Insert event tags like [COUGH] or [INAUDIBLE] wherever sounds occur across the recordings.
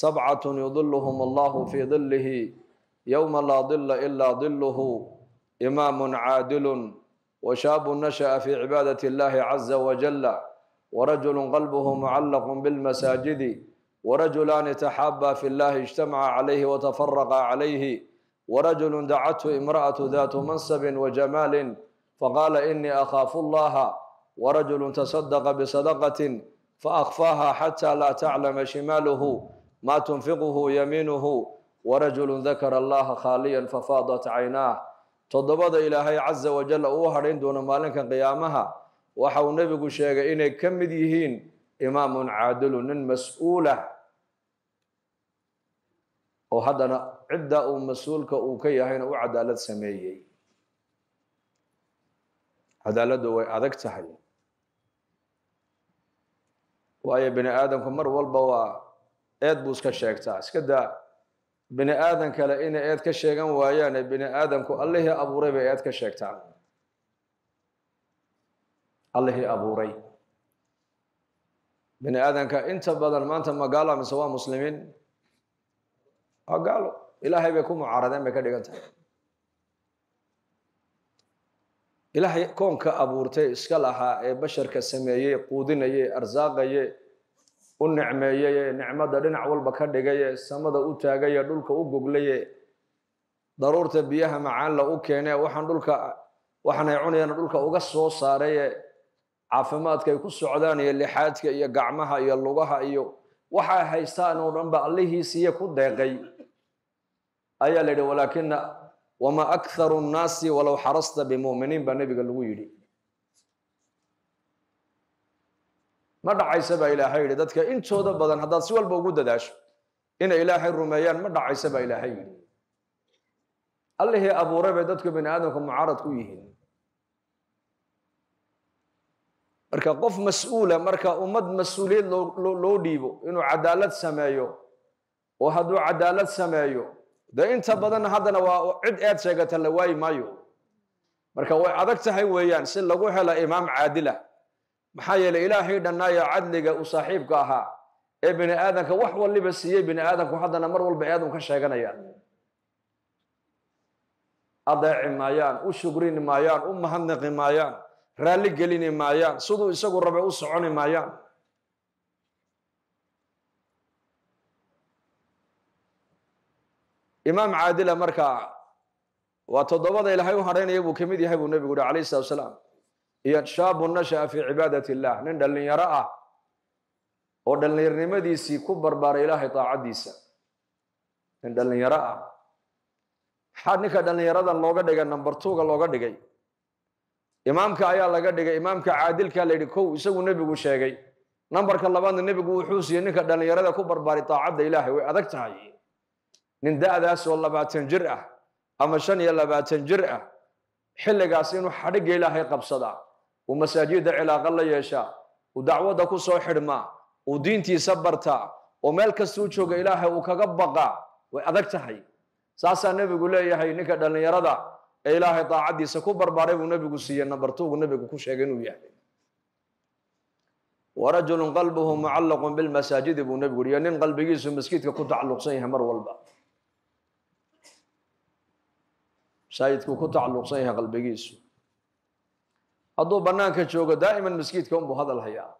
sabcatun yudiluhum allahu fii dilihi yowma laa dila ilaa diluhu imaamun caadilun washaabu nasha'a fii cibaadati اllahi caza wajala warajulu qalbuhu mucallaqu bilmasaajidi warajulaani taxaabaa fi llahi ijtamaca calayhi watafaraqa calayhi warajulu dacathu imra'atu daatu mansabin wajamaalin faqaala inii akhaafu allaha warajulu tasadaqa bisadaqatin faakfaaha xata laa taclama shimaaluhu ma tunfiquhu yamiinuhu warajulu dakara allaha khaaliya fafaadat caynaah toddobada ilaahay caza wajal uu hadhayn doono maalinka qiyaamaha waxa uu nebigu sheegay inay ka mid yihiin imaamun caadilu nin mas'uulah oo haddana cidda uu mas'uulka uu ka yahayna u cadaalad sameeyey cadaaladdu way adag tahay waayo bini aadamku mar walba waa eed buu iska sheegtaa iska daa. Bini aadan kale inay eed ka sheegan waayaane bini aadamku allihii abuuray bay eed ka sheegtaan allihii abuuray. Bini aadanka inta badan maanta magaalo mise waa muslimiin? Waa gaalo. Ilaahay bay ku mucaaradeen bay ka dhigan tahay ilaahay koonka abuurtay iska lahaa ee basharka sameeyey quudinaye arsaaqaye u nicmeeyeye nicmada dhinac walba ka dhigaye samada u taagaye dhulka u goglaye daruurta biyaha macaanla u keene waxaan dhulka waxaanay cunayaan dhulka uga soo saaraye caafimaadkaay ku socdaan iyo lixaadka iyo gacmaha iyo lugaha iyo waxay haystaan oo dhan ba allihiisiiye ku deeqay. Ayaa la yidhi walaakina wamaa akharu nnaasi walow xarasta bimuminiin baa nebiga lagu yidhi ma dhacaysa baa ilaahay yidhi dadka intooda badan haddaad si walba ugu dadaasho inay ilaahay rumeeyaan ma dhacaysa baa ilaahay yidhi. Allihii abuuray bay dadku bini aadamku mucaarad ku yihiin. Marka qof mas'uula marka ummad mas'uuliyad loo dhiibo inuu cadaalad sameeyo oo hadduu cadaalad sameeyo dee inta badanna haddana waa cid eed sheegata la waayi maayo. Marka way adag tahay weeyaan si lagu helo imaam caadila maxaa yeeley ilaahay dhannaayo cadliga u saaxiibka ahaa. Ee bini aadamka wax waliba siiyey bini aadamku haddana mar walba eedun ka sheeganayaan adeeci maayaan u shugrini maayaan u mahadnaqi maayaan raalli gelini maayaan siduu isagu rabe u soconi maayaan. Imaam caadila markaa waa toddobada ilaahay u hadhaynaya buu ka mid yahay buu nebigu uhi alayh salatu salaam iyo shaabu nasha'a fii cibaadat illah nin dhallinyaro ah oo dhallinyarnimadiisii ku barbaaray ilaahay daacaddiisa nin dhallinyaro ah. Maxaa ninka dhallinyaradan looga dhigay number twoga looga dhigay. Imaamka ayaa laga dhigay imaamka caadilkaa la yidhi kow isagu nebigu sheegay. Nambarka labaadna nebigu wuxuu siiyey ninka dhallinyarada ku barbaaray daacadda ilaahay way adag tahay. Nin da-daas oo labaatan jir ah ama shan iyo labaatan jir ah xilligaas inuu xadhigga ilaahay qabsadaa uu masaajidda cilaaqa la yeeshaa uu dacwadda ku soo xidhmaa uu diintiisa bartaa oo meel kastuu jooga ilaahay uu kaga baqaa way adag tahay. Saasaa nebigu leeyahay ninka dhallinyarada ee ilaahay daacaddiisa ku barbaaray buu nebigu siiyey nambartuugu nebigu ku sheegay inuu yahay. Warajulun qalbuhu mucallaqun bilmasaajidi buu nebigu yihi nin qalbigiisu maskiidka ku tacalluqsan yahay mar walba. Masaajidkuu ku tacalluqsan yahay qalbigiisu hadduu bannaanka joogo daa'iman maskiidka unbuu hadal hayaa.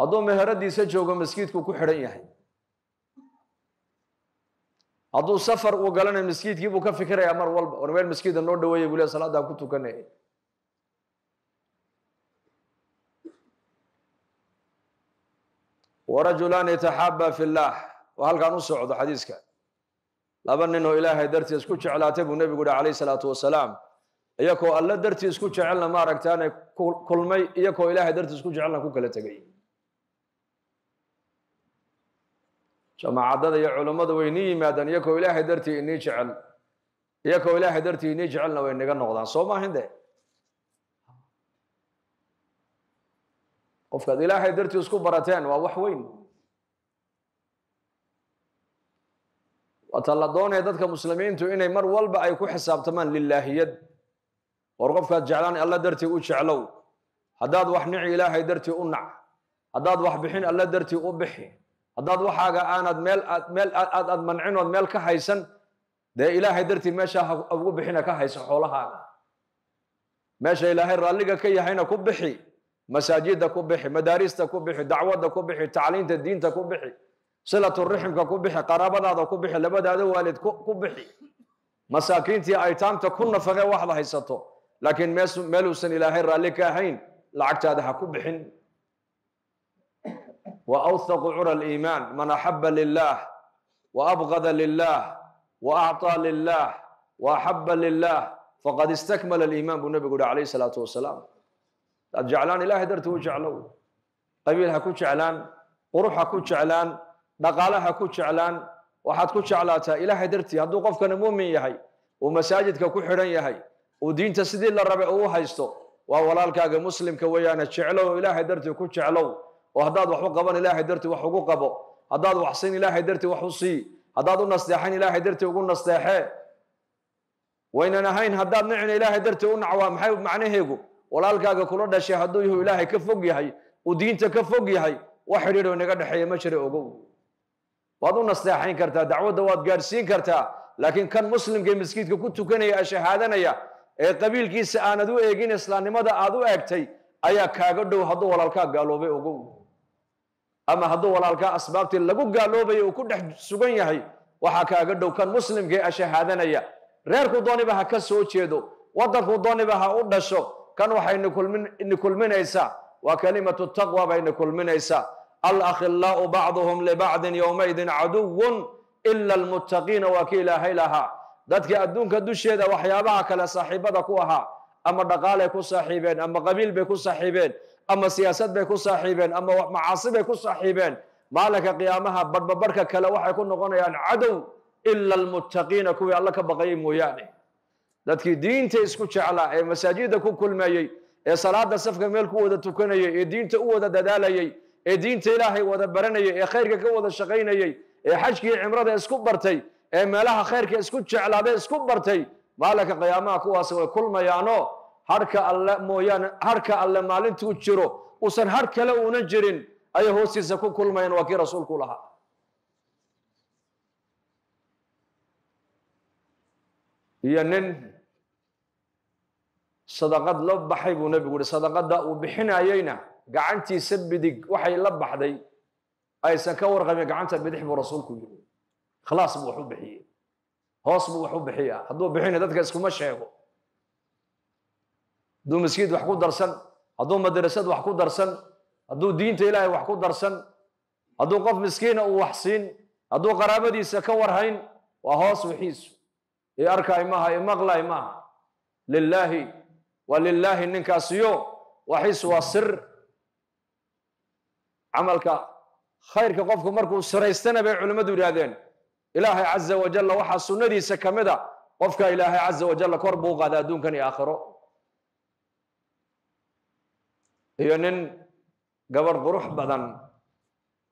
Hadduu meheradiisa joogo maskiidkuu ku xidhan yahay. Hadduu safar uu galana maskiidkii buu ka fikirayaa mar walba. War meel maskiida noo dhaweeyay buu le salaadaan ku tukanay. Warajulaani taxaaba fi llaah waa halkaan u socdo xadiiska. Laba nin oo ilaahay dartii isku jeclaatay buu nebigu yihi calayh salaatu wasalaam iyakoo alle dartii isku jecelna maaragtaane kulmay iyakoo ilaahay dartii isku jecelna ku kala tegay. Jamaacadada iyo culummadu way nii yimaadaan iyakoo ilaahay dartii inii jecel iyakoo ilaahay dartii inii jecelna way naga noqdaan. Soo maahin de qofkaad ilaahay dartii isku barateen waa wax weyn. Waata la doonaya dadka muslimiintu inay mar walba ay ku xisaabtamaan lilaahiyad war qofkaad jeclaan alla dartii u jeclow haddaad wax nici ilaahay dartii u nac haddaad wax bixin alla dartii u bixi haddaad waxaaga aanad meel aad mancinood meel ka haysan dee ilaahay dartii meesha ha ugu bixina ka haysa xoolahaaga. Meesha ilaahay raalliga ka yahayna ku bixi masaajidda ku bixi madaarista ku bixi dacwadda ku bixi tacliinta diinta ku bixi silatu ku bixi qaraabadaada ku bixi labadaada waalid ku bixi. Masaakiintii aytaamta ku nafaqee waxda haysato laakiin meeluusan ilaahay raalli ka ahayn lacagtaada ha ku bixin. Wa awthaqu cura aliimaan man axaba lilah wa abgada lilah wa acطaa lilah wa axaba lilah faqad istakmala aliimaan buu nebigu uhi calayh salaatu wasalaam. Hadaad jeclaan ilahay dartii u jeclow. Qabiil ha ku jeclaan qurux ha ku jeclaan dhaqaale ha ku jeclaan. Waxaad ku jeclaataa ilaahay dartii hadduu qofkana muumin yahay uu masaajidka ku xidhan yahay uu diinta sidii la rabay uu haysto waa walaalkaaga muslimka weeyaane jeclow ilaahay dartii ku jeclow. Oo haddaad wax u qaban ilaahay dartii wax ugu qabo. Haddaad waxsin ilaahay dartii wax u sii. Haddaad u nasteexan ilaahay dartii ugu nasteexee waynan ahayn haddaad nicina ilaahay dartii u nacwaa maxay macnaheegu? Walaalkaaga kula dhashay hadduu yahu ilaahay ka fog yahay uu diinta ka fog yahay wax xidhiidho inaga dhexeeya ma jira ogow. Waad u nasteexayn kartaa dacwadda waad gaadhsiin kartaa laakiin kan muslimka ee maskiidka ku tukanaya ee shahaadanaya ee qabiilkiisa aanad u eegin islaamnimada aad u eegtay ayaa kaaga dhow hadduu walaalkaa gaaloobay ogow ama hadduu walaalkaa asbaabtii lagu gaaloobaya uu ku dhex sugan yahay waxaa kaaga dhow kan muslimka ee shahaadanaya. Reerku dooniba ha ka soo jeedo waddanku dooniba ha u dhasho kan waxay ini kulminaysaa. Waa kalimatu taqwa bay ini kulminaysaa. Alakhilaau bacduhum libacdin yowmaidin caduwun ila almuttaqiina waa ki ilaahay lahaa dadka adduunka dusheeda waxyaabaha kale saaxiibada ku ahaa ama dhaqaalay ku saaxiibeen ama qabiil bay ku saaxiibeen ama siyaasad bay ku saaxiibeen ama macaasi bay ku saaxiibeen maalinka qiyaamaha badhbabadhka kale waxay ku noqonayaan cadow ila almuttaqiina kuwii alla ka baqayay mooyaane. Dadkii diinta isku jeclaa ee masaajida ku kulmayey ee salaada safka meel ku wada tukanayay ee diinta u wada dadaalayay ee diinta ilaahay wada baranayay ee khayrka ka wada shaqaynayay ee xajkii cimrada isku bartay ee meelaha khayrka isku jeclaada isku bartay maalinka qiyaamaha kuwaasi way kulmayaanoo harhka alle mooyaane harhka alle maalintuu jiro uusan har kale uuna jirin ayay hoostiisa ku kulmayaan waa kii rasuulku lahaa. Iyo nin sadaqad la baxay buu nebigu yihi sadaqadda uu bixinayeyna gacantiisa bidig waxay la baxday aysan ka warqabin gacanta bidix buu rasuulku yidhi ikhlaas buu wax u bixiyey hoos buu wax u bixiyaa hadduu bixina dadka iskuma sheego hadduu maskiid wax ku darsan hadduu madrasad wax ku darsan hadduu diinta ilaahay wax ku darsan hadduu qof miskiina uu wax siin hadduu qaraabadiisa ka warhayn waa hoos wixiisu i arkaay maaha i maqlaay maaha lilaahi waa lilaahi ninkaasiyo waxiis waa sir camalka khayrka qofku markuu siraystana bay culimmadu yidhaahdeen ilaahay caza wajalla waxaa sunnadiisa ka mid a. Qofka ilaahay caza wajalla kor buu qaada adduunkan iyo aakhiro. Iyo nin gabadh qurux badan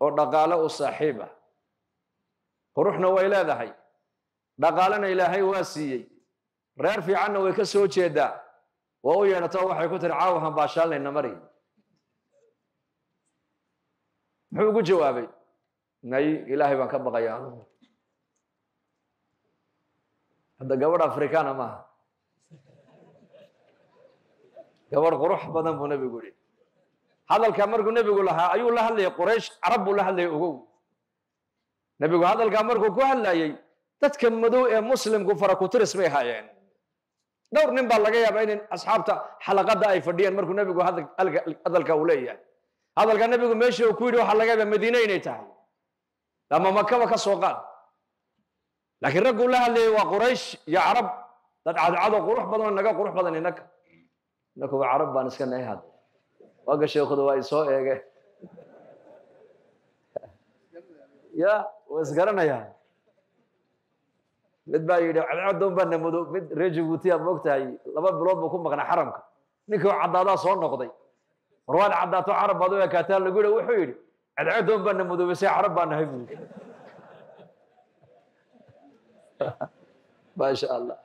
oo dhaqaale u saaxiib ah. Quruxna way leedahay. Dhaqaalena ilaahay waa siiyey. Reer fiicanna way ka soo jeedaa. Waa u yeedhato waxay ku tiri caawahan baashaalnayna mari. Muxuu ugu jawaabay nay ilaahay baan ka baqaya anugu hadda gabadh afrikaana maaha gabadh qurux badan buu nebigu yihi hadalkaa markuu nebigu lahaa ayuu la hadlayay quraysh carab buu la hadlayay ogow. Nebigu hadalkaa markuu ku hadlayey dadka madow ee muslimku farakuturis bay ahaayeen. Dhowr nin baa laga yaabaa in asxaabta xalaqadda ay fadhiyeen markuu nebigu hadalka uu leeyahay. Hadalka nebigu meesha uu ku yidhi waxaa laga yaabaa madiine inay tahay. Ama makaba ka soo qaad laakiin ragguu la hadlayay waa quraysh iyo carab. Dad cadcado qurux badanoo naga qurux badan inaka inakuba carab baan iska nahay had. Waaga sheekuda waa isoo eege. Ya waa isgaranayaa mid baa yidhi cadcadoon baa namudo. Mid reer jabuutiya moog tahay laba bilood buu ku maqnaa xaramka. Ninkii caddaadaa soo noqday. War waad caddaato carab baad u ekaataa lagu yihi wuxuu yidhi cadcadoon baa namudoobisay carab baa nahay buu yidhi [LAUGHS] maasha allah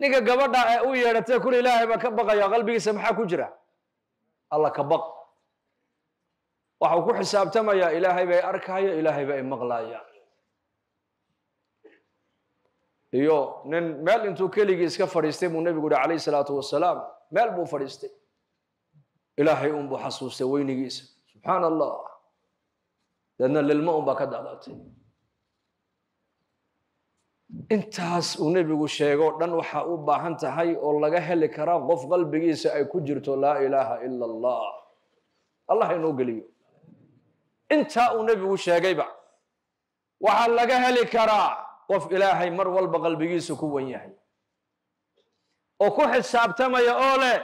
ninka gabadha ee u yeedhatay kuli ilaahay baa ka baqaya qalbigiisa maxaa ku jira? Alla ka baq. Waxau ku xisaabtamayaa ilaahay bay arkaya ilaahay bay maqlayaan iyo nin meel intuu keligii iska fadhiistay buu nebigu yihi calayhi salaatu wasalaam meel buu fadhiistay. Ilaahay unbuu xasuustay weynigiisa. Subxaana allah deedna lilmo unbaa ka daadatay intaas uu nebigu sheego dhan waxaa u baahan tahay oo laga heli karaa qof qalbigiisa ay ku jirto laa ilaaha ila allah allah inoo geliyo. Intaa uu nebigu sheegayba waxaa laga heli karaa qof ilaahay mar walba qalbigiisa ku wan yahay. Oo ku xisaabtamaya oo leh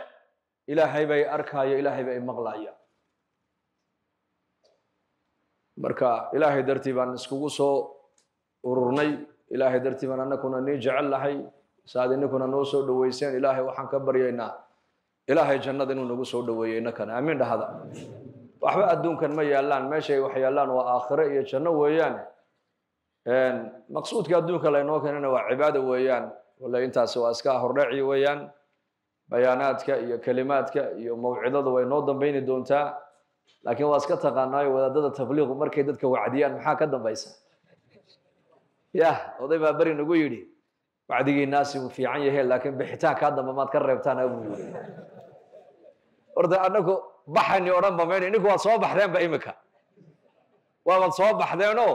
ilaahay bay arkaya ilaahay bay maqlaya. Marka ilaahay dartii baan iskugu soo ururnay ilaahay dartii baan anakuna nii jecel lahay. Saaad ininkuna noo soo dhoweyseen. Ilaahay waxaan ka baryaynaa. Ilaahay jannada inuu nagu soo dhoweeyo innakana amiin dhahda waxba adduunkan ma yaallaan. Meeshay wax yaallaan waa aakhire iyo janno weeyaan. Maqsuudka adduunka laynoo keenana waa cibaada weeyaan. Wale intaasi waa iska hordhaci weeyaan. Bayaanaadka iyo kelimaadka iyo mawcidadu way noo dambayni doontaa. Laakiin waa iska taqaanaayo wadaadada tabliiqu markay dadka wacdiyaan. Maxaa ka dambaysa yah oday baa beri nagu yidhi wacdigii naasi uu fiican yahe laakiin bixitaan kaa damba maad ka reebtaan abuu yidhi. Horta anagu baxani odhan ba ininku waad soo baxdeenba imika waabaad soo baxdeenoo?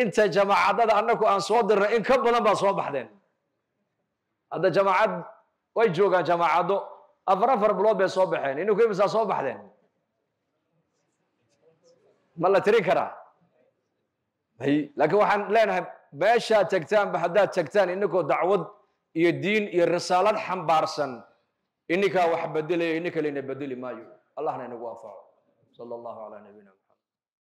Inta jamaacadada annagu aan soo dirnay in ka badan baad soo baxdeen. Hadda jamaacad way joogaan jamaacaddo afar afar bilood bay soo baxeen ininku imisaa soo baxdeen? Ma la tirin karaa? Laakiin waxaan leenahay meeshaad tagtaanba haddaad tagtaan ininkoo dacwad iyo diin iyo risaalad xambaarsan. Ininkaa wax bedelaya ininka layna bedeli maayo. Allahna inagu anfaco sala allahu calaa nabiyina